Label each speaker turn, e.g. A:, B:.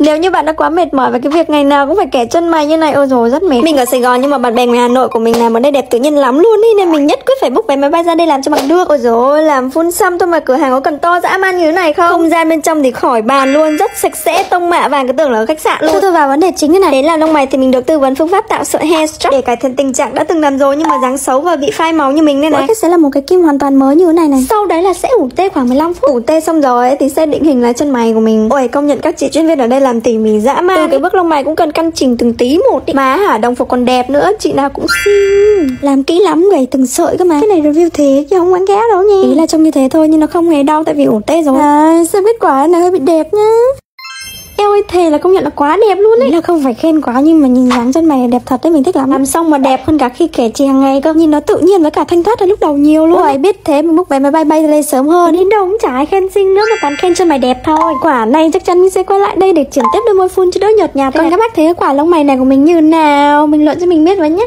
A: Nếu như bạn đã quá mệt mỏi với cái việc ngày nào cũng phải kẻ chân mày như này Ôi rồi rất mệt. Mình ở Sài Gòn nhưng mà bạn bè ngoài Hà Nội của mình làm ở đây đẹp tự nhiên lắm luôn ý Nên mình nhất quyết phải book vé máy bay ra đây làm cho bằng được. Ôi rồi làm phun xăm thôi mà cửa hàng có cần to dã man như thế này không? Không gian bên trong thì khỏi bàn luôn Rất sạch sẽ tông mạ vàng cứ tưởng là ở khách sạn luôn. Thôi thôi vào vấn đề chính cái này. Đến là lông mày thì mình được tư vấn phương pháp tạo sợi hair strap Để cải thiện tình trạng đã từng làm rồi nhưng mà dáng xấu và bị phai màu như mình đây này.
B: Mỗi sẽ là một cái kim hoàn toàn mới như thế này này.
A: Sau đấy là sẽ ủ tê khoảng 15 phút. Ủ tê xong rồi thì sẽ định hình lại chân mày của mình. Ôi công nhận các chị chuyên viên ở đây làm tỉ mỉ dã man. Từ cái bước lông mày cũng cần căn chỉnh từng tí một ý. Má hả đồng phục còn đẹp nữa Chị nào cũng xinh.
B: Làm kỹ lắm gầy từng sợi cơ mà.
A: Cái này review thế chứ không quảng cáo đâu nha
B: Ý là trông như thế thôi nhưng nó không hề đau tại vì ủ tê rồi.
A: À, Xem kết quả này hơi bị đẹp nhá ơi thề là công nhận là quá đẹp luôn ấy.
B: Ý là không phải khen quá nhưng mà nhìn dáng chân mày đẹp thật đấy mình thích lắm.
A: Làm xong mà đẹp hơn cả khi kẻ chị hàng ngày cơ?
B: Nhìn nó tự nhiên với cả thanh thoát ở lúc đầu nhiều luôn
A: Ôi biết thế mình book vé máy bay bay lên sớm hơn.
B: Đến đâu cũng chả ai khen xinh nữa mà toàn khen chân mày đẹp thôi.
A: Quả này chắc chắn mình sẽ quay lại đây để chuyển tiếp đôi môi phun cho đỡ nhợt nhạt
B: Còn các bác thấy quả lông mày này của mình như nào? Bình luận cho mình biết với nhé